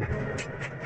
you